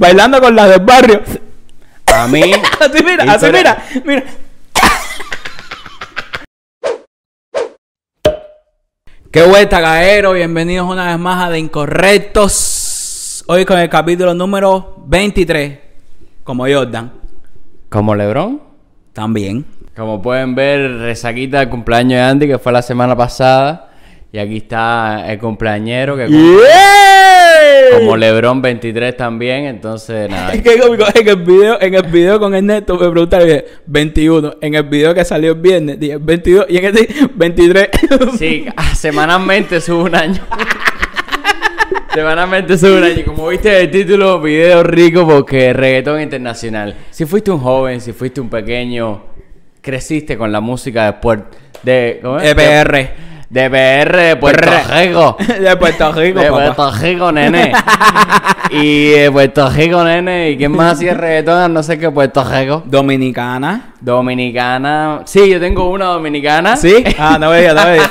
bailando con las del barrio. A mí. Así mira, así Pero- mira, mira. Qué vuelta, caero. Bienvenidos una vez más a De Incorrectos. Hoy con el capítulo número 23. Como Jordan. Como Lebron. También. Como pueden ver, resaquita del cumpleaños de Andy, que fue la semana pasada. Y aquí está el cumpleañero, que cum- como Lebron 23 también. Entonces, nada. Es que cómico, en el video, en el video con Ernesto me preguntaron dije, 21. En el video que salió el viernes, dije 22. Y en este 23. Sí, ah, semanalmente sube un año. semanalmente sube un año. Y Como viste el título, video rico porque reggaetón internacional. Si fuiste un joven, si fuiste un pequeño, creciste con la música de. De, ¿cómo es? EPR. De de Puerto Rico. De Puerto Rico, de papá. Puerto Rico, nene. y de Puerto Rico, nene. ¿Y quién más hacía reggaetón? No sé qué, Puerto Rico. Dominicana. Dominicana. Sí, yo tengo una dominicana. ¿Sí? Ah, no veía, no veía.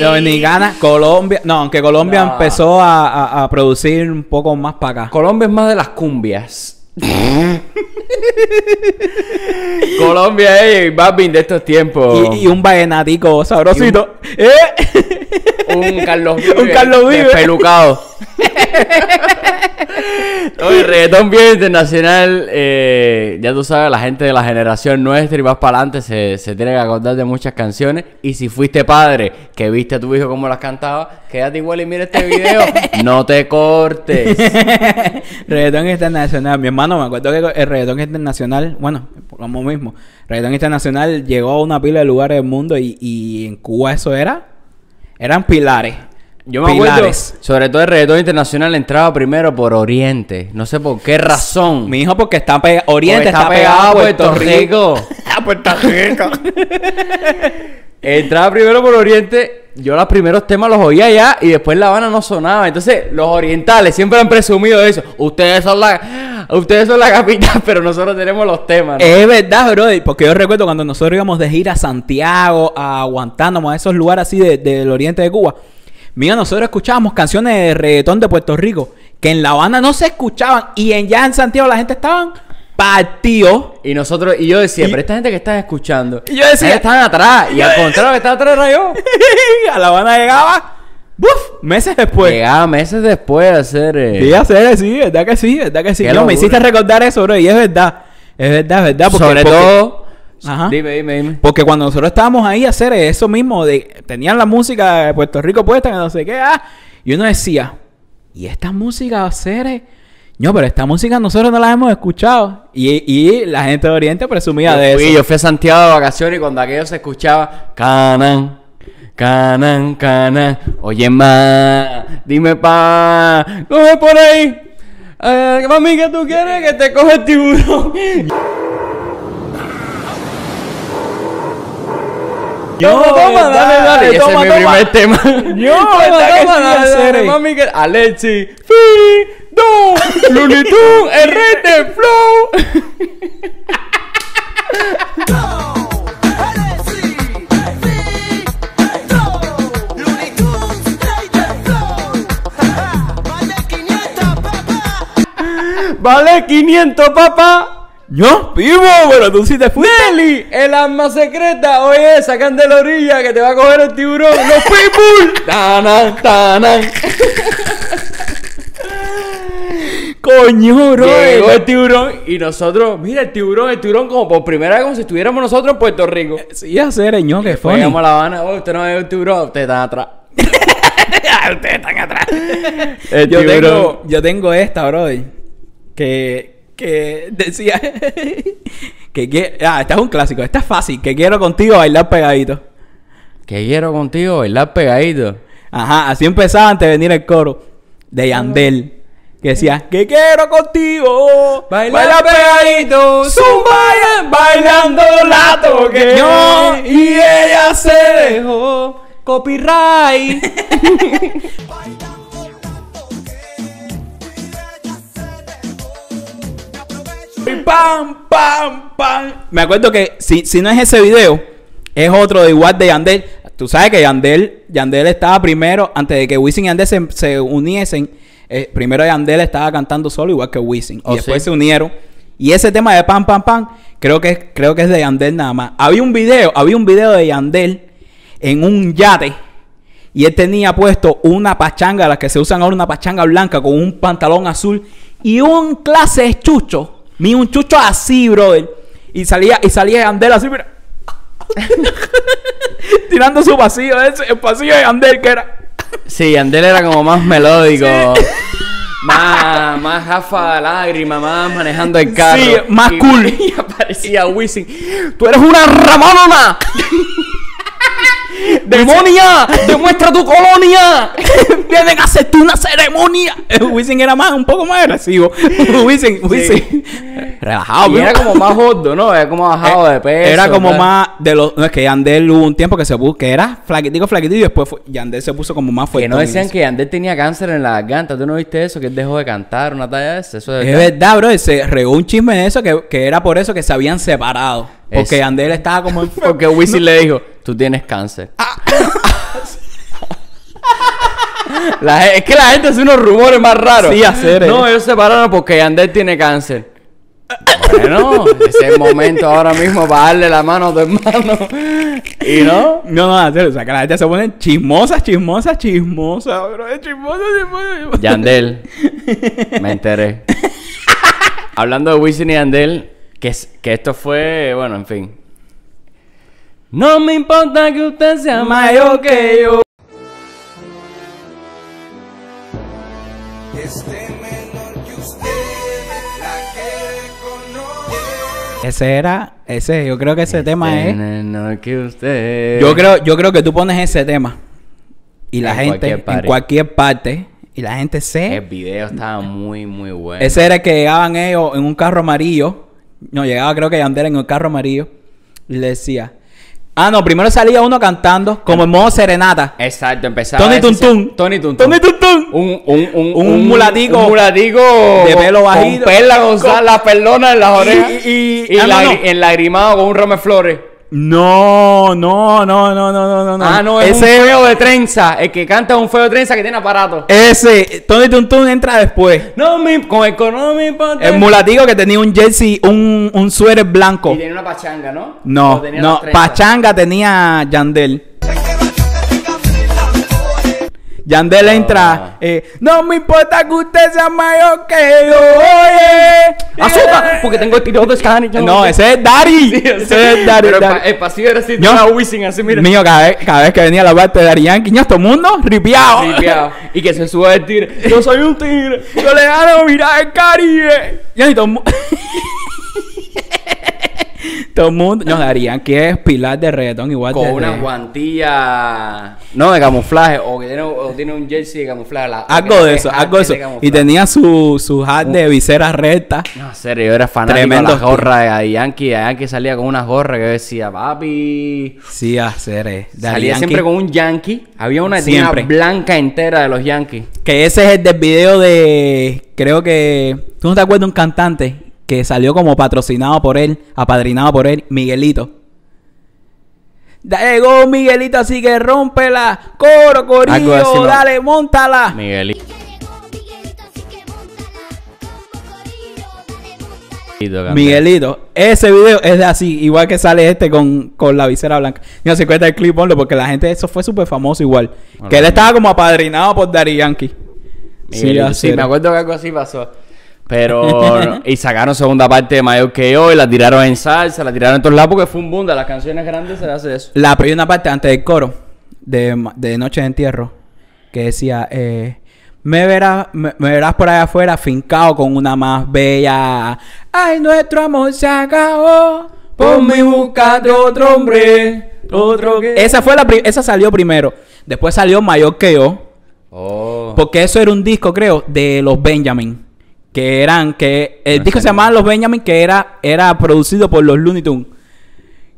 Dominicana, Colombia. No, aunque Colombia No. empezó a, a- a producir un poco más para acá. Colombia es más de las cumbias. Colombia es Babin de estos tiempos. Y, y un vallenatico sabrosito. ¿Eh? un Carlos Vive. Un Carlos Vive. Despelucado. Oye, reggaetón bien internacional. eh, ya tú sabes, la gente de la generación nuestra y más para adelante se, se tiene que acordar de muchas canciones. Y si fuiste padre que viste a tu hijo cómo las cantaba, quédate igual y mira este video. no te cortes. reggaetón internacional. Mi hermano, me acuerdo que el reggaetón internacional, bueno, como mismo, reggaetón internacional llegó a una pila de lugares del mundo y, y en Cuba eso era, eran pilares. Yo me acuerdo, Pilares. sobre todo el reggaetón internacional entraba primero por Oriente. No sé por qué razón. Mi hijo porque está pegado, Oriente está, pegado a Puerto, Rico. a Puerto Rico. Entraba primero por Oriente. Yo los primeros temas los oía allá y después La Habana no sonaba. Entonces, los orientales siempre han presumido eso. Ustedes son la, ustedes son la capital, pero nosotros tenemos los temas. ¿no? Es verdad, brother, porque yo recuerdo cuando nosotros íbamos de gira a Santiago, a Guantánamo, a esos lugares así de- del oriente de Cuba. Mira, nosotros escuchábamos canciones de reggaetón de Puerto Rico que en La Habana no se escuchaban y en ya en Santiago la gente estaban partidos. Y nosotros, y yo decía, Y- pero esta gente que están escuchando, Y yo decía- "Ellos están atrás. Y al contrario, que está atrás era yo. a La Habana llegaba, ¡buf! meses después. Llegaba meses después de hacer. eh, Sí, hacer, sí, verdad que sí, verdad que sí. No, me hiciste recordar eso, bro, y es verdad. Es verdad, es verdad. Porque, sobre porque- todo. Ajá. Dime, dime, dime. Porque cuando nosotros estábamos ahí a hacer eso mismo, de tenían la música de Puerto Rico puesta, que no sé qué, ah, y uno decía, ¿y esta música va a ser? eh?". No, pero esta música nosotros no la hemos escuchado. Y, y la gente de Oriente presumía Yo de fui, eso. yo fui a Santiago de vacaciones y cuando aquello se escuchaba, canan, canan, canan, oye ma, dime pa, coge por ahí, Eh, mami, que tú quieres que te coge el tiburón. Yo, toma, toma, dale, dale. Ese toma, es mi toma. primer tema. Yo, toma, toma, sí, dale, hacer, dale, mami, que... Alexi, Fi, Do, Looney Tunes, del flow. Vale 500, papá. Yo, vivo, pero tú sí te fuiste. Nelly, el arma secreta. Oye, sacan de la orilla que te va a coger el tiburón. Los people. Tanan, tanan. Coño, bro. Llegó el tiburón y nosotros, mira el tiburón, el tiburón como por primera vez como si estuviéramos nosotros en Puerto Rico. Sí, hacer, ño, que fue. Llegamos a La Habana, oh, usted no ve el tiburón, usted está atrás. Ustedes están atrás. Yo, tengo, yo tengo esta, brother. Que, que decía que, que ah, esta es un clásico, esta es fácil, que quiero contigo bailar pegadito. ¿Qué quiero contigo? Bailar pegadito. Ajá, así empezaba antes de venir el coro de Yandel. Que decía, que quiero contigo Bailar pegadito, zumba, bailando la toque. Yo, y ella se dejó copyright. pam, pam, pam. Me acuerdo que si, si no es ese video, es otro de igual de Yandel. Tú sabes que Yandel, Yandel estaba primero, antes de que Wisin y Yandel se, se uniesen, Eh, primero Yandel estaba cantando solo, igual que Wisin. Oh, y después sí. se unieron. Y ese tema de Pam Pam Pam, creo que, es- creo que es de Yandel nada más. Había un video, había un video de Yandel en un yate. Y él tenía puesto una pachanga, las que se usan ahora, una pachanga blanca con un pantalón azul. Y un clase de chucho. Mi un chucho así, brother. Y salía, y salía Yandel así, mira. Tirando su pasillo, ese, el pasillo de Yandel que era. Sí, Yandel era como más melódico. Más, más jafa de lágrima, más manejando el carro. Sí, más Y- cool. Y aparecía Wisin. ¡Tú eres una Ramonona! ¡Demonia! ¡Demuestra tu colonia! Vienen a hacerte una ceremonia. Wisin era más, un poco más agresivo. Wisin, Wisin. Relajado, y bro. era como más gordo, ¿no? Era como bajado de peso. Eh, Era como más de los. No, es que Yandel hubo un tiempo que se puso. Que era flaquitico, flaquitito. Y después fue- Yandel se puso como más fuerte. Que no decían que Yandel tenía cáncer en la garganta. ¿Tú no viste eso? Que él dejó de cantar una talla de eso. Eso Es verdad, bro. Se regó un chisme de eso. Que, que era por eso que se habían separado. Porque Es- Yandel estaba como. en- Porque Wisin le dijo, tú tienes cáncer. La ge- es que la gente hace unos rumores más raros. Sí, hacer, eh. No, ellos se separaron porque Yandel tiene cáncer. Bueno, ese es el momento ahora mismo para darle la mano a tu hermano. Y no. No, no, serio, o sea, que la gente se pone chismosas, chismosas, chismosas, bro. Chismosas, chismosas. Yandel. Me enteré. Hablando de Wisin y Yandel, que, es- que esto fue, bueno, en fin. No me importa que usted sea mayor que yo. Este menor que usted, la que conoce. Ese era, ese, yo creo que ese tema es. Menor que usted. Yo creo, yo creo que tú pones ese tema y la En gente cualquier en cualquier parte y la gente El se. video estaba muy, muy bueno. Ese era el que llegaban ellos en un carro amarillo. No, llegaba creo que Yandel en un carro amarillo y le decía. Ah, no, primero salía uno cantando como en modo serenata. Exacto, empezaba. Tony Tuntún. Tony Tuntún. Tony Tuntún. Un, un, un, Un mulatico Un mulatico. de pelo bajito. Con perla, con, las perlonas en las Y- orejas. y- y ah, no, lagri- no. enlagrimado con un ramo de flores. No, no, no, no, no, no, no, no. Ah, no, es ese, un feo de trenza. El que canta es un feo de trenza que tiene aparato. ese, Tony Tuntún entra después. No me, con el importa. El mulatico que tenía un jersey, un, un suéter blanco. Y tenía una pachanga, ¿no? No, no. Pachanga tenía Yandel. Yandel entra, eh, no me importa que usted sea mayor que yo. Azúcar, porque tengo el tiro de scan y yo No, ese es Dari. Sí, ese es Dari. Pero pa- el pasillo era así, Yo- una Wisin así, mira. Mío, cada vez, cada vez que venía la parte de Dari Yankee, ño, todo el mundo ripiado. Ripiado. y que se sube el tigre. Yo soy un tigre. Yo le gano, mira el Caribe. Ya, y todo el mundo. todo el mundo. No, Dari Yankee es pilar de reggaetón igual Con una de- guantilla. No, de camuflaje. O que tiene, o tiene un jersey de camuflaje. la- Algo que de es eso, algo de eso. camuflaje. Y tenía su, su hat de visera recta. No, en serio, yo era fanático Tremendo de las gorras de Yankee. Yankee salía con unas gorras que yo decía, papi. Sí, hacer eh. Daddy salía Yankee. siempre con un Yankee. Había una tienda blanca entera de los Yankees. Que ese es el del video de. Creo que. ¿Tú no te acuerdas de un cantante que salió como patrocinado por él, apadrinado por él, Miguelito? Llegó Miguelito, así que rómpela. Coro, así, corillo, ¿no? dale, montala. Miguelito. Miguelito, ese video es de así, igual que sale este con, con la visera blanca. No se cuenta el clip, ponlo, porque la gente, eso fue súper famoso igual. Que él sí. estaba como apadrinado por Daddy Yankee. Miguelito, sí, hacer. me acuerdo que algo así pasó. Pero. y sacaron segunda parte de Mayor que yo. Y la tiraron en salsa, la tiraron en todos lados porque fue un boom de las canciones grandes. Se hace eso. La una parte antes del coro de, de Noche de Entierro que decía eh, me verás me, me verás por allá afuera fincado con una más bella ay nuestro amor se acabó por mi buscate otro hombre otro que esa fue la esa salió primero después salió mayor que yo Oh. porque eso era un disco creo de los Benjamin que eran que el No disco se llamaba Los Benjamin que era era producido por los Looney Tunes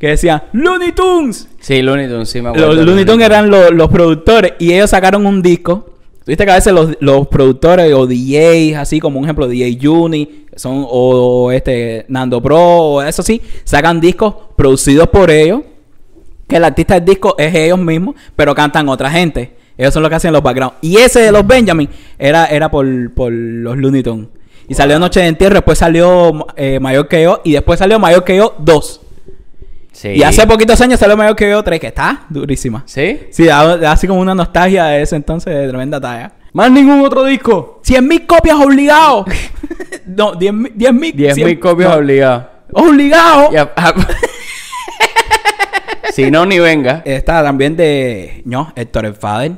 que decían Looney Tunes Sí, Looney Tunes, sí me acuerdo. los Looney Tunes eran los, los productores y ellos sacaron un disco. Viste que a veces los, los productores o DJs, así como un ejemplo, DJ Juni, son, o, o este Nando Pro, o eso sí, sacan discos producidos por ellos, que el artista del disco es ellos mismos, pero cantan otra gente. Ellos son los que hacen los backgrounds. Y ese de los Benjamin era, era por, por los Looney Tunes. Y salió Noche de Entierro, después salió eh, Mayor que yo, y después salió Mayor que yo 2. Sí. Y hace poquitos años salió Mayor que yo 3, que está durísima. ¿Sí? Sí, da, da así como una nostalgia de ese entonces de tremenda talla. Más ningún otro disco. 100 mil copias obligados. no, 10 mil. 10 mil 10 mil 100 copias no, obligadas. Obligado. A- si no, ni venga. Está también de. No, Héctor el Fader.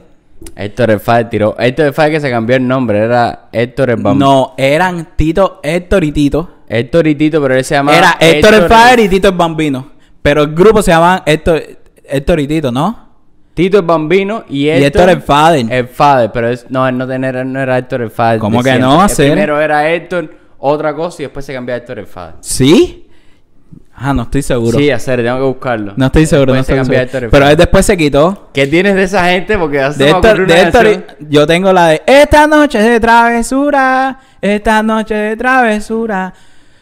Héctor el Fader tiró. Héctor el Fader que se cambió el nombre. Era Héctor el Bam. No, eran Tito, Héctor y Tito. Héctor y Tito, pero él se llama. Era Héctor el Fader y Tito el Bambino. Pero el grupo se llamaban Héctor, Héctor y Tito, ¿no? Tito el Bambino y Y Héctor. Héctor el Fader. El Fader, pero es- no, él no, tenía- no era Héctor el Fader. ¿Cómo que no? siempre. Hacer- El primero era Héctor, otra cosa y después se cambió a Héctor el Fader. ¿Sí? Ah, no estoy seguro. Sí, hacer, tengo que buscarlo. No estoy seguro, no estoy seguro. Pero él después se quitó. ¿Qué tienes de esa gente? Porque hace De ocurrió de canción. yo tengo la de Esta noche de travesura, esta noche de travesura,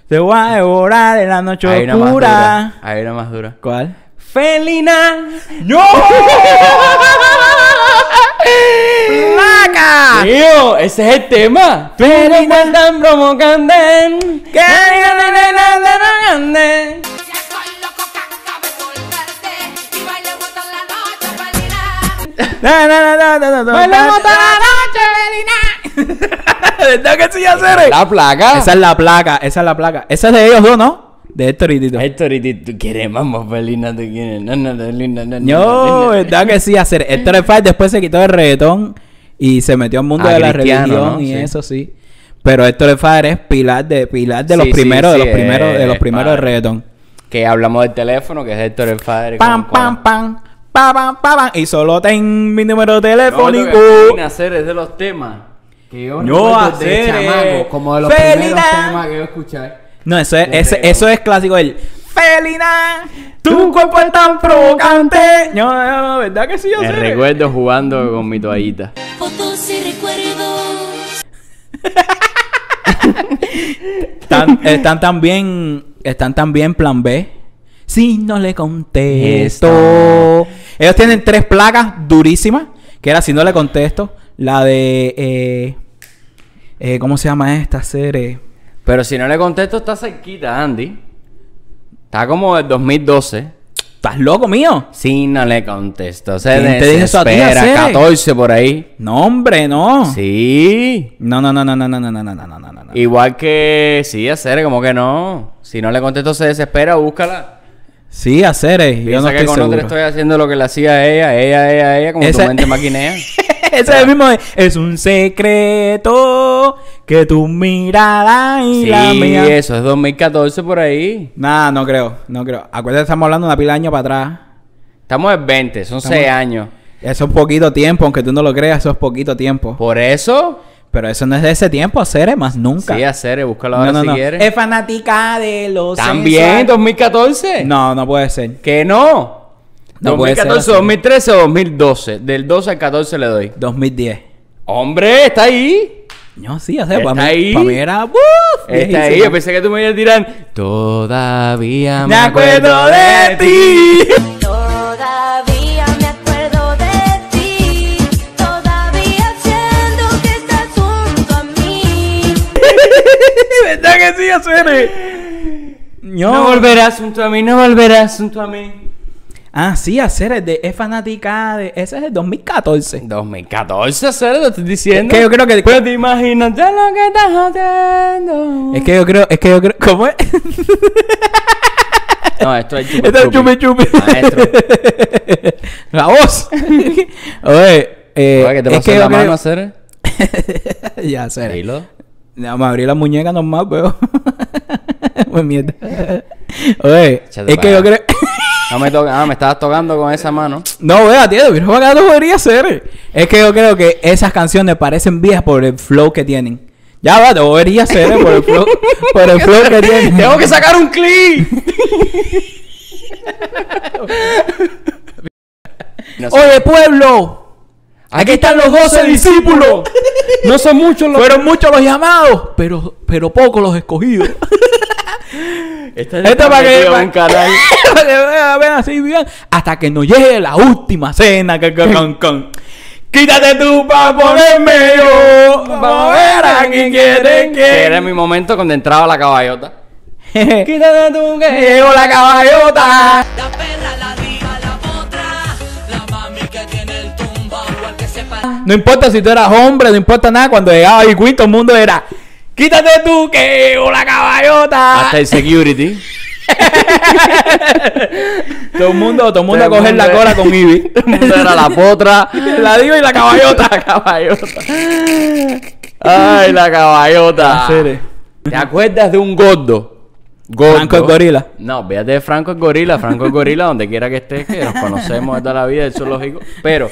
te voy a devorar en la noche Hay una más oscura. dura. Hay una más dura. ¿Cuál? Felina. ¡No! Mío, ese es el tema. Estoy loco que. ¿Verdad que sí, hacer? La placa. Esa es la placa, esa es la placa. Esa es de ellos dos, ¿no? De Héctor y Tito. Héctor y Tito, tú quieres, vamos, Felina, tú quieres. No, no, no, no, no, No, no. ¿verdad que sí? Hacer. Héctor después se quitó el reggaetón y se metió al mundo Ah, de la religión ¿no? y Sí. eso sí. Pero Héctor el Fader es pilar de pilar de Sí, los sí, primeros, sí, de los primeros, eh, de los primeros de reggaetón. Que hablamos del teléfono, que es Héctor el Padre. Pam, pam, pam, pam, pam, pam, pam. Y solo ten mi número No, telefónico. lo que hacer es de los temas. Que yo No, recuerdo de hacer, chamaco, eh, como de los Felina. primeros temas que yo escuché. No, eso es, ese- eso es clásico. El Felina, tu cuerpo es tan provocante. No, no, no, ¿verdad que sí? Me Hacer? recuerdo jugando con mi toallita. Fotos y recuerdos. Están, están también, están también plan B. Si no le contesto. Ellos tienen tres placas durísimas. Que era si no le contesto. La de eh, eh, ¿cómo se llama esta serie? Pero si no le contesto, está cerquita, Andy. Está como del 2012. ¿Estás loco mío? Si no le contesto, se ¿Quién te dijo eso a ti, desespera. Acere? 14 por ahí. No, hombre, no. Sí. No, no, no, no, no, no, no, no, no, no, no, no, no. Igual que sí, hacer como que no. Si no le contesto, se desespera, búscala. Sí, hacer. Yo Piensa no que estoy con seguro. otra estoy haciendo lo que le hacía a ella, ella, ella, ella, como Esa- tu mente maquinea. Ese es el mismo. de, Es un secreto que tu mirada y la sí, mía. eso es 2014 por ahí. Nah, no creo, no creo. Acuérdate, estamos hablando de una pila de años para atrás. Estamos en 20, son Estamos- 6 años. Eso es poquito tiempo, aunque tú no lo creas, eso es poquito tiempo. Por eso, Pero eso no es de ese tiempo, hacer más nunca. sí, hacer, búscalo ahora no, si no. quieres. Es fanática de los También, sensual. 2014. No, no puede ser. Que no. No puede ser 2014, así. 2013 o 2012. Del 12 al 14 le doy. 2010. Hombre, está ahí. No, sí, o sea, para mí, ahí. para mí era. Está ahí. Yo pensé que tú me ibas a tirar. Todavía Me acuerdo de ti. Todavía me acuerdo de ti. Todavía siento que estás junto a mí. ¿Verdad que sí? No, No volverás junto a mí, no volverás junto a mí. Ah, sí, hacer es de es fanática de. Ese es el 2014. 2014, hacer, lo estoy diciendo. Es que yo creo que- Pues imagínate lo que estás haciendo. Es que yo creo, es que yo creo. ¿Cómo es? No, esto es chupi Esto es chupi chupi. Maestro. La voz. Oye, eh, Oye, ¿qué te es pasó que en yo la mano, creo... hacer? ya, hacer. Dilo. No, me abrí la muñeca normal, pero. pues mierda. Oye, Échate es que yo creo. No me toca, ah, me estabas tocando con esa mano. no, vea, tío, pero acá no podría ser. Es que yo creo que esas canciones parecen viejas por el flow que tienen. Ya va, debería ser eh, por el flow, por el flow que tienen. Tengo que sacar un clip. No sé. Oye, pueblo. Aquí están los 12 discípulos. No son muchos los. Fueron muchos los llamados, pero, pero pocos los escogidos. Este Esto para que, para- un canal. para que vean, vean así bien. Hasta que nos llegue la última cena. que- que- con- con- Quítate tú para ponerme yo. Vamos a ver a quién quiere Que era mi momento cuando entraba la caballota. Quítate tú que llegó la caballota. La perra, la diva, la potra, la mami que tiene el tumba o al que sepa. No importa si tú eras hombre, no importa nada. Cuando llegaba Queen, todo el mundo era. Quítate tú que llegó la caballota. Hasta el security. Todo el mundo, todo el mundo a coger la cola con Ivy. Todo el mundo era la potra. la diva y la caballota. La caballota. Ay, la caballota. ¿Te acuerdas de un gordo? Gordo. Franco el gorila. No, fíjate de Franco el gorila. Franco el gorila, donde quiera que estés, que nos conocemos de toda la vida del zoológico. Pero.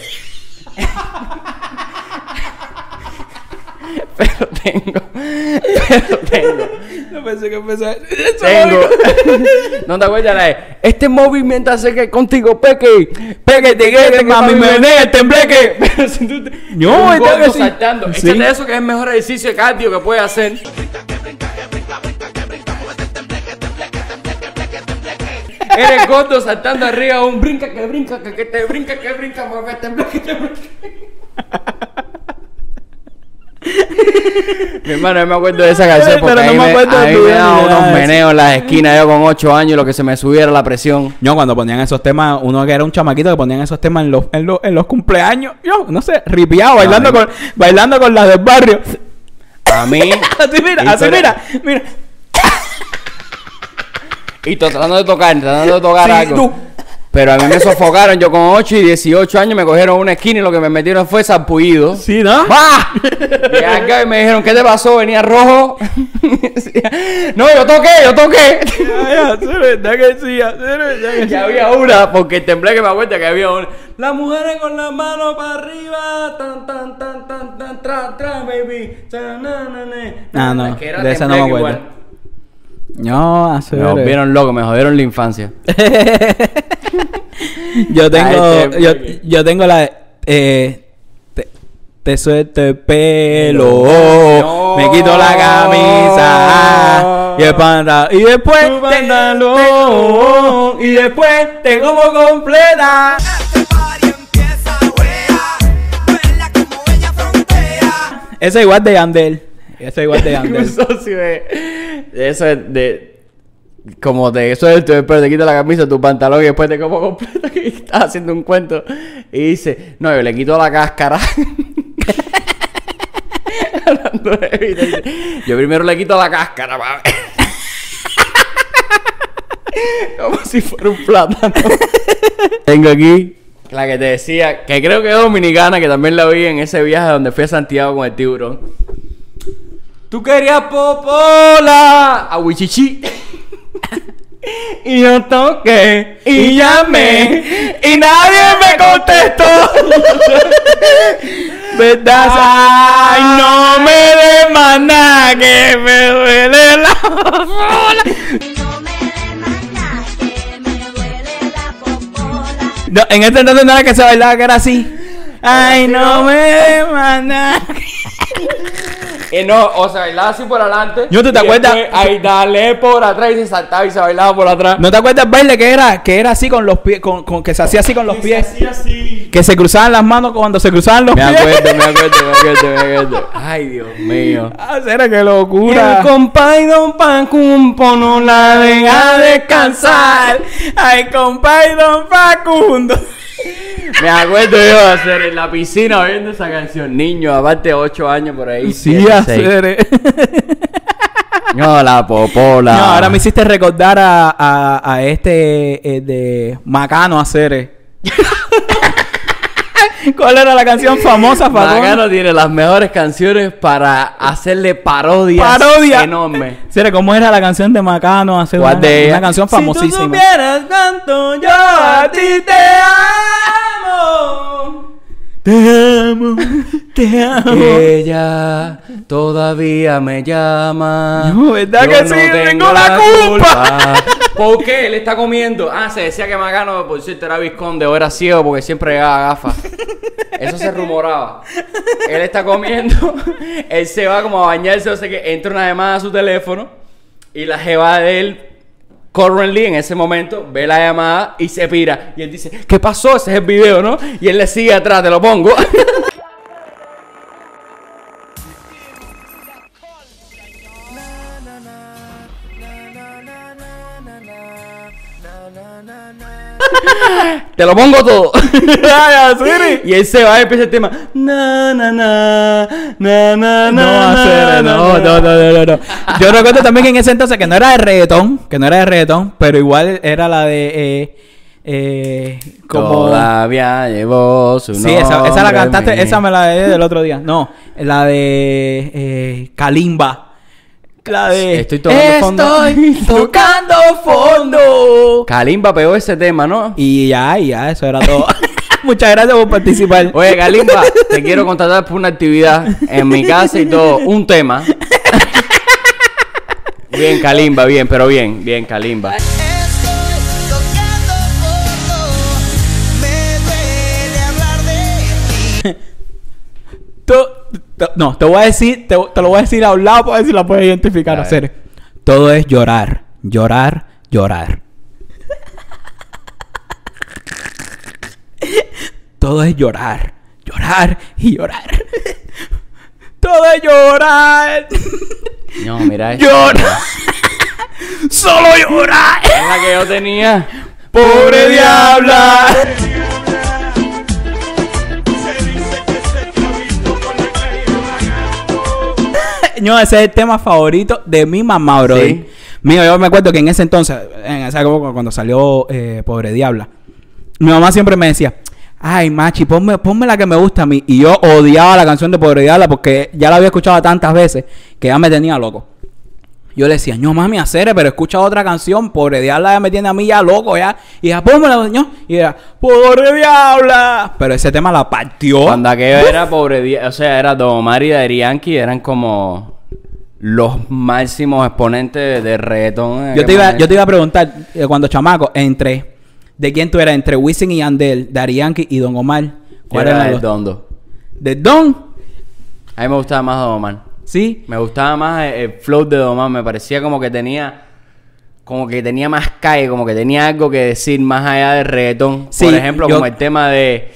Pero tengo. Pero tengo. No pensé que empecé. Tengo. ¿No te acuerdas Este móvil mientras sé que contigo, peque. Peque, te que mami, me negue el tembleque. Pero si tú te. No, está que saltando. Sí. Échate eso que es el mejor ejercicio de cardio que puedes hacer. Eres gordo saltando arriba un brinca que brinca que, que te brinca que brinca mueve tembleque que brinca. Mi hermano, yo me acuerdo de esa canción Pero porque no a mí me acuerdo de me nada unos meneos en las esquinas, yo con 8 años, lo que se me subiera la presión. Yo cuando ponían esos temas, uno que era un chamaquito que ponían esos temas en los, en los, en los cumpleaños, yo, no sé, ripiado, bailando con, bailando con las del barrio. A mí. Así mira, así pero- mira, mira. Y tratando de tocar, tratando de tocar Sí, algo. tú. Pero a mí me sofocaron. Yo con 8 y 18 años me cogieron una esquina y lo que me metieron fue sarpullido. Sí, ¿no? ¡Va! Y acá me dijeron, ¿qué te pasó? Venía rojo. no, yo toqué, yo toqué. Ya, ya, que sí, ya, sí, verdad que sí. Y había una, porque temblé que me acuerdo que había una. Las mujeres con la mano para arriba. Tan, tan, tan, tan, tan, tra, tra, baby. Ah, no, de esa no me acuerdo. No, hacer. Me volvieron loco, me jodieron la infancia. Yo tengo, Ay, te- yo, yo tengo la, eh, te, te suelto el pelo, No. me quito la camisa y el pantalón y después Tu pantalón, y después te como completa. Este party empieza, wea. Vuela como ella frontea. Ese es igual de Yandel, ese es igual de Un Yandel. socio de, de eso es de como de eso es pero te quita la camisa tu pantalón y después te como completo y estás haciendo un cuento. Y dice no yo le quito la cáscara yo primero le quito la cáscara ver. como si fuera un plátano. Tengo aquí la que te decía que creo que es dominicana que también la vi en ese viaje donde fui a Santiago con el tiburón Tú querías popola a Wichichi. y yo toqué y llamé y nadie me contestó. ¿Verdad? Ay, no me des más nada que me duele la popola. No me demanda que me duele la popola. No, en este entonces no era que se bailaba que era así. Ay, no me manda. Y no, o se bailaba así por adelante. Yo, ¿tú te y acuerdas? después, Ay, dale por atrás y se saltaba y se bailaba por atrás. ¿No te acuerdas el baile que era? Que era así con los pies, con, con- que se hacía así con los pies. así. Que se cruzaban las manos cuando se cruzaban los Me pies. acuerdo, me acuerdo, me acuerdo, me acuerdo. Ay, Dios mío. Ah, será que locura. el compadre Don Pacumpo no la deja descansar. Ay, compadre Don Facundo. Me acuerdo yo de hacer en la piscina oyendo esa canción. Niño, aparte 8 años por ahí. Sí, siete, hacer. No, la popola. No, ahora me hiciste recordar a, a, a este eh, de Macano hacer. ¿Cuál era la canción famosa, Facón? Macano tiene las mejores canciones para hacerle parodias Parodia. enormes. Sere, ¿cómo era la canción de Macano? Hacer ¿Cuál una, de una canción Si tú famosísima. supieras cuánto yo a ti te amo. Te amo, te amo. Ella todavía me llama. No, ¿verdad que sí? Tengo la culpa. ¿Por qué? Él está comiendo. Ah, se decía que Magano, por cierto, era visconde o era ciego porque siempre llevaba gafas. Eso se rumoraba. Él está comiendo. Él se va como a bañarse, o sea que entra una llamada a su teléfono. Y la jeva de él, currently, en ese momento, ve la llamada y se pira. Y él dice, ¿qué pasó? Ese es el video, ¿no? Y él le sigue atrás, te lo pongo. Te lo pongo todo. Y él se va y empieza el tema. Na, na, na, na, na, No, na, no, na. no, no, no, no, no. Yo recuerdo también que en ese entonces que no era de reggaetón, que no era de reggaetón, pero igual era la de eh, eh, como Todavía llevó su Sí, esa, esa la nombre cantaste, esa me la de del otro día. No, la de eh, Kalimba. La de Estoy tocando fondo. Estoy tocando fondo. Kalimba pegó ese tema, ¿no? Y ya, y ya, eso era todo. Muchas gracias por participar. Oye, Kalimba, te quiero contratar por una actividad en mi casa y todo. Un tema. bien, Kalimba, bien, pero bien, bien, Kalimba. No, te voy a decir, te, te lo voy a decir a un lado para ver si la puedes identificar. Hacer. Todo es llorar, llorar, llorar. Todo es llorar, llorar y llorar. Todo es llorar, No, mira llorar. Solo llorar. Es la que yo tenía. Pobre diabla. No, ese es el tema favorito de mi mamá, bro. Sí. Mío, yo me acuerdo que en ese entonces, en esa época cuando salió eh, Pobre Diabla, mi mamá siempre me decía, ay, machi, ponme, ponme la que me gusta a mí. Y yo odiaba la canción de Pobre Diabla porque ya la había escuchado tantas veces que ya me tenía loco. Yo le decía, no mami, hacer, pero escucha otra canción, Pobre Diabla ya me tiene a mí ya loco ya. Y ya, pónmela, señor. Y era, Pobre Diabla. Pero ese tema la partió. Cuando aquello era pobre día, o sea, era Don Omar y Yankee, eran como los máximos exponentes de reggaetón. Yo te, iba, momento. yo te iba a preguntar, eh, cuando chamaco, entre... ¿De quién tú eras? Entre Wisin y Yandel, Daddy Yankee y Don Omar. ¿Cuál era era el Dondo. ¿De Don? A mí me gustaba más Don Omar. Sí. Me gustaba más el, el flow de Don Omar. Me parecía como que tenía... Como que tenía más calle, como que tenía algo que decir más allá del reggaetón. Sí, Por ejemplo, yo- como el tema de...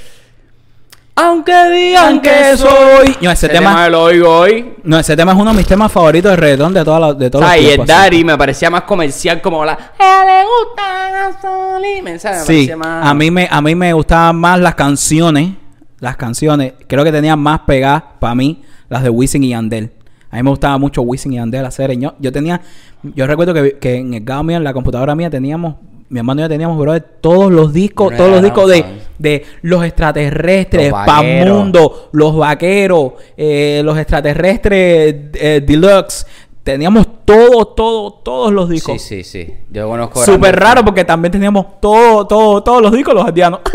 Aunque digan que soy-. No, ese Ese tema- tema lo oigo hoy. No, ese tema es uno de mis temas favoritos de reggaetón de, toda la- de todos los Ah, y el tiempos. así. Daddy me parecía más comercial como la... "A ella le gusta gasolina", ¿sabes? Me Sí, parecía más- a mí, me, a mí me gustaban más las canciones. Las canciones. Creo que tenían más pegadas para mí las de Wisin y Yandel. A mí me gustaba mucho Wisin y Yandel hacer. Yo, yo tenía... Yo recuerdo que, que en el gado mío, en la computadora mía, teníamos... Mi hermano y yo teníamos, bro, todos los discos, no todos los discos de, de los extraterrestres, Los. Pamundo, los vaqueros, eh, los extraterrestres eh, deluxe. Teníamos todos, todos, todos los discos. Sí, sí, sí. Yo conozco... Súper raro porque también teníamos todo, todo, todos los discos los haitianos.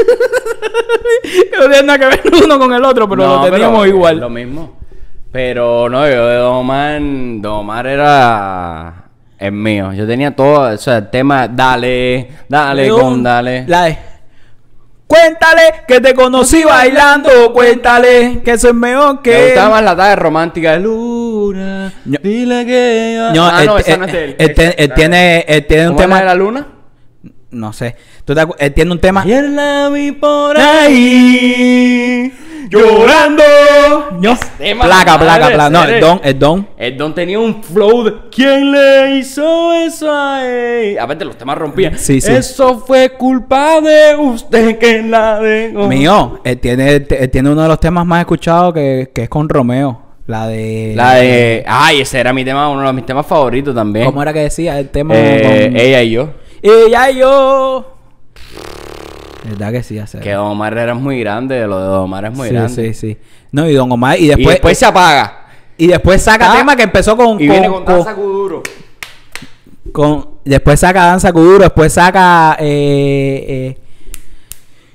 Que no tienen nada que ver uno con el otro, pero No, lo teníamos pero igual. Lo mismo. Pero no, yo de Don Omar, Don Omar era el mío. Yo tenía todo, o sea, el tema Dale, Dale León, con Dale. La de. Cuéntale que te conocí bailando. Cuéntale que soy mejor que. Me gustaba más la tarde romántica de Luna. No. Dile que. No, ah, él, no, esa no es él. él tiene- es él tiene, él tiene un ¿Cómo es tema. de la luna? No sé. ¿Tú te él tiene un tema. Ayer la vi por ahí. Llorando. No. tema, Placa, placa, placa. No, el don, el don. El Don tenía un flow de ¿Quién le hizo eso a él? Aparte los temas rompían. Sí, sí. Eso fue culpa de usted que la dejó. Mío, él tiene, él tiene uno de los temas más escuchados que, que es con Romeo. La de. La de. Ay, ese era mi tema, uno de mis temas favoritos también. ¿Cómo era que decía? El tema. Eh, con- Ella y yo. Ella y yo. ¿Verdad que sí? Hace... Que Don Omar era muy grande, lo de Don Omar es muy sí, grande. sí, sí. No, y Don Omar. Y Y después. después, se apaga. y después saca Ah, tema que empezó con. Y viene con con- Danza Kuduro. con- después saca Danza Kuduro. Después saca. Eh, eh,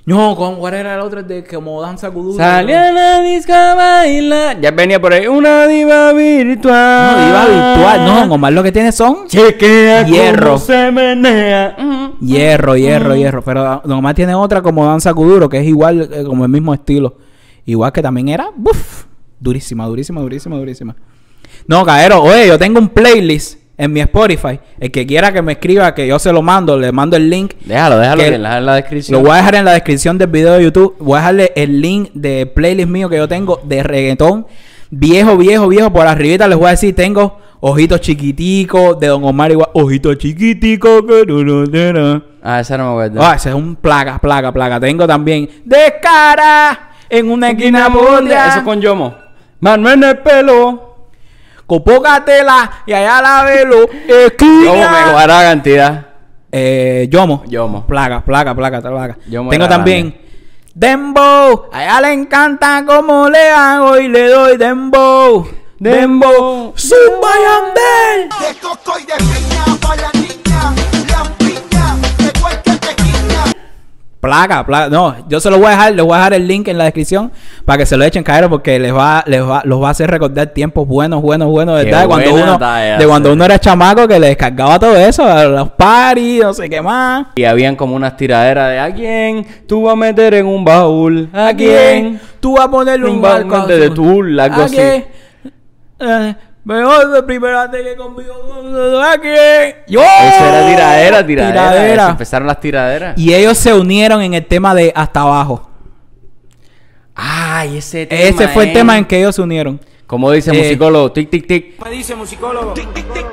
no, con. ¿Cuál era el otro? De como Danza Kuduro. Salió a la disco a bailar. Ya venía por ahí una diva virtual. No, iba virtual. No, Don Omar lo que tiene son. Chequea Hierro. cómo se menea. Mm. Hierro, hierro, hierro. Pero Don Omar tiene otra como Danza Kuduro, que es igual, eh, como el mismo estilo. Igual que también era, ¡buf! Durísima, durísima, durísima, durísima. No, Caero, oye, yo tengo un playlist en mi Spotify. El que quiera que me escriba, que yo se lo mando, le mando el link. Déjalo, déjalo Que- la, en la descripción. Lo voy a dejar en la descripción del video de YouTube. Voy a dejarle el link de playlist mío que yo tengo de reggaetón. Viejo, viejo, viejo. Por arribita les voy a decir, tengo Ojitos chiquiticos de Don Omar igual. Ojitos chiquiticos que no lo tendrán. Ah, esa no me acuerdo. Ah, ese es un plaga, plaga, plaga. Tengo también Descara en una esquina Eso con Yomo. Mano en el pelo. Con poca tela y allá la velo. ¿Cómo me Esquina. cuadra la cantidad? Eh, Yomo. Yomo. Plaga, plaga, plaga, plaga. Yomo Tengo también Dembow. A ella le encanta como le hago y le doy Dembow. Dembow. Zumba Yandel. De coco y de piña pa' la niña, lampiña, de cualquier tequila. Plaga, plaga. No, yo se lo voy a dejar, les voy a dejar el link en la descripción para que se lo echen caer porque les va, les va, los va a hacer recordar tiempos buenos, buenos, buenos, de Qué verdad. de Cuando buena uno, talla, de cuando sí. uno era chamaco que le descargaba todo eso, a los paris, no sé qué más. Y habían como unas tiraderas de ¿a quién tú vas a meter en un baúl? ¿A quién? Tú vas a ponerle un Un barco baúl de azul. tul, algo ¿A así. Eh, mejor de primera vez que conmigo. ¿A quién? Yo. Eso era tiradera, tiradera. Tiradera. Eso, Empezaron las tiraderas. Y ellos se unieron en el tema de hasta abajo. Ay, ese tema. Ese fue el eh. tema en que ellos se unieron. Como dice el Eh, musicólogo, tic, tic, tic. Me dice musicólogo. Tic, tic, tic.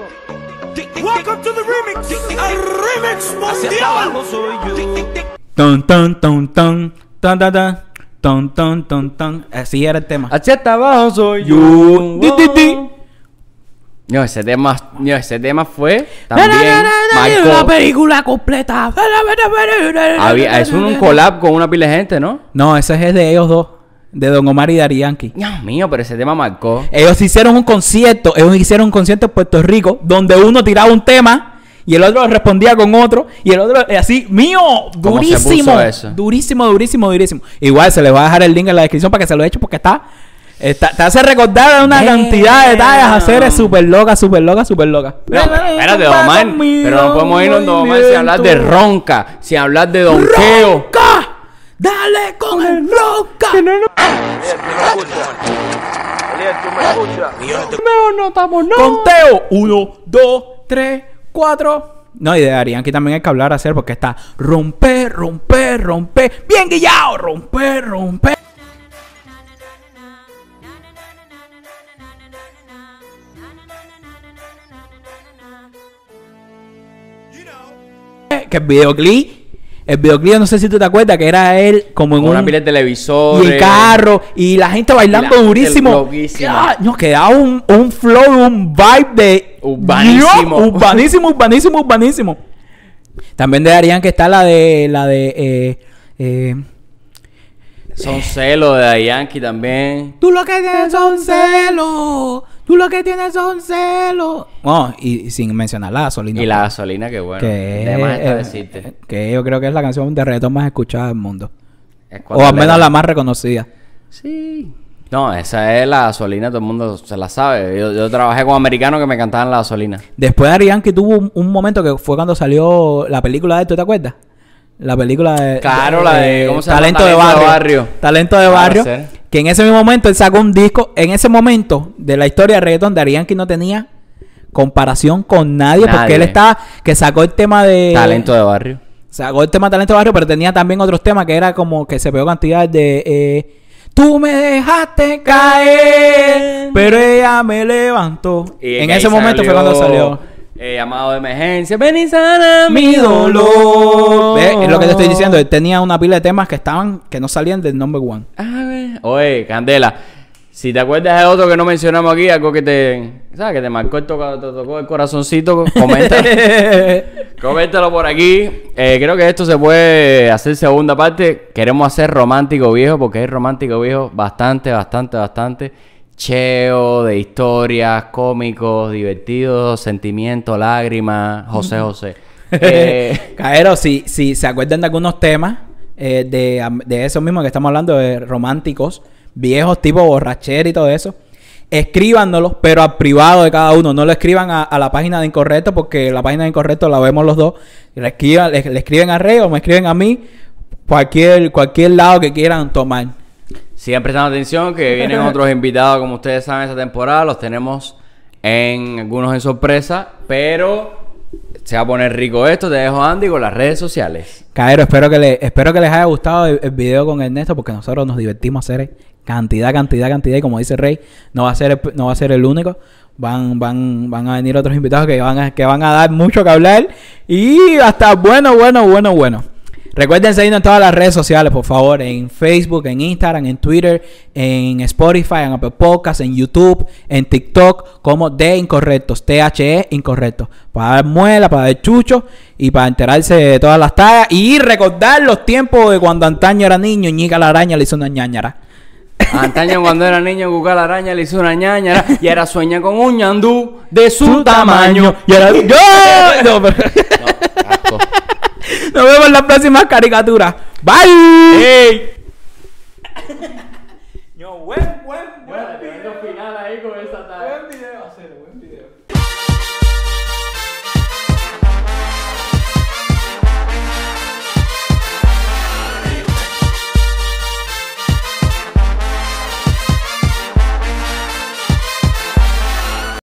Welcome to the remix. El remix mundial. soy yo. Ton, ton, ton, ton, ton, ton, ton, ton, ton, ton, ton. Así era el tema. Hacia hasta abajo soy yo. Ti, ti, ti. No, ese tema, no, ese tema fue también La marcó. película completa. Había, es un collab con una pila de gente, ¿no? No, ese es de ellos dos. De Don Omar y Dari Yankee. Dios mío, pero ese tema marcó. Ellos hicieron un concierto, ellos hicieron un concierto en Puerto Rico donde uno tiraba un tema y el otro respondía con otro y el otro eh, así, mío, ¿Cómo se durísimo, puso eso? durísimo, durísimo, durísimo. Igual se les va a dejar el link en la descripción para que se lo echen porque está, está- te hace recordar una Damn. cantidad de tallas a hacer súper loca, súper loca, súper loca. No, espérate, Don Omar. Pero no podemos irnos, Don Omar, sin hablar de ronca, sin hablar de donqueo. ¡Ronca! ¡Dale con el ronca! Conteo. Uno, dos, tres, cuatro. No, y de Arianki también hay que hablar hacer porque está romper, romper, romper. Bien guillado, romper, romper. Que el videoclip, el videoclip, no sé si tú te acuerdas que era él como en una un pila de televisor. y el carro y la gente bailando la gente durísimo. Nos quedaba un, un flow, un vibe de Urbanísimo. Dios, urbanísimo, urbanísimo, urbanísimo. También de Darían que está la de la de eh, eh, Son celos de Yankee también. Tú lo que tienes son celos. Tú lo que tienes son celos. Oh, y, y sin mencionar la gasolina. Y la gasolina, que bueno. que, de más está eh, decirte. que yo creo que es la canción de reggaetón más escuchada del mundo. Es O al menos da- la más reconocida. Sí. No, esa es la gasolina, todo el mundo se la sabe. Yo, yo trabajé con americanos que me cantaban la gasolina. Después Arián que tuvo un, un momento que fue cuando salió la película de ¿tú te acuerdas? La película de... Claro, la de- ¿cómo se llama? Talento, de, Talento de barrio. Barrio. Talento de barrio. Que en ese mismo momento él sacó un disco. En ese momento de la historia de reggaetón, Darían que no tenía comparación con nadie, porque Nadie. él estaba... Que sacó el tema de... Talento de barrio. Sacó el tema Talento de Barrio, pero tenía también otros temas que era como que se pegó cantidad de... eh, Tú me dejaste caer, pero ella me levantó. Y en ese momento fue cuando salió. eh, llamado de emergencia. Ven y sana Mi dolor. Es lo que te estoy diciendo. Él tenía una pila de temas que estaban, que no salían del number one. A ver. Oye, Candela. Si te acuerdas de otro que no mencionamos aquí, algo que te, ¿sabes? Que te marcó el te tocó el corazoncito, comenta. Coméntalo por aquí. Eh, creo que esto se puede hacer segunda parte. Queremos hacer romántico viejo porque es romántico viejo bastante, bastante, bastante. Cheo, de historias, cómicos, divertidos, sentimientos, lágrimas, José José. Eh, Caero, si, si se acuerdan de algunos temas eh, de, de esos mismos que estamos hablando, de románticos, viejos tipo borrachera y todo eso, escríbanos, pero al privado de cada uno. No lo escriban a, a la página de Incorrecto porque la página de Incorrecto la vemos los dos. Le, escriban, le, le escriben a Rey o me escriben a mí. Cualquier, cualquier lado que quieran tomar. Sigan prestando atención que vienen otros invitados, como ustedes saben, esta temporada. Los tenemos en algunos en sorpresa, pero se va a poner rico esto. Te dejo Andy con las redes sociales. Caero, espero que, le, espero que les haya gustado el, el video con Ernesto porque nosotros nos divertimos hacer cantidad, cantidad, cantidad y como dice Rey, no va a ser el, no va a ser el único Van, van, van a venir otros invitados que van a, que van a dar mucho que hablar. Y hasta bueno, bueno, bueno, bueno. Recuerden seguirnos en todas las redes sociales, por favor. En Facebook, en Instagram, en Twitter, en Spotify, en Apple Podcasts, en YouTube, en TikTok, como de Incorrectos. THE Incorrectos. Para dar muela, para dar chucho y para enterarse de todas las tallas. Y recordar los tiempos de cuando antaño era niño, Ñica la araña le hizo una ñañara. Antaño cuando era niño, Cuca la araña le hizo una ñañara y era sueña con un ñandú de su tamaño. Y era yo. No, pero-. Nos vemos en las próximas caricaturas. Bye. ¡Ey! Yo, buen, buen, buen final ahí con esa video, hacer, buen video.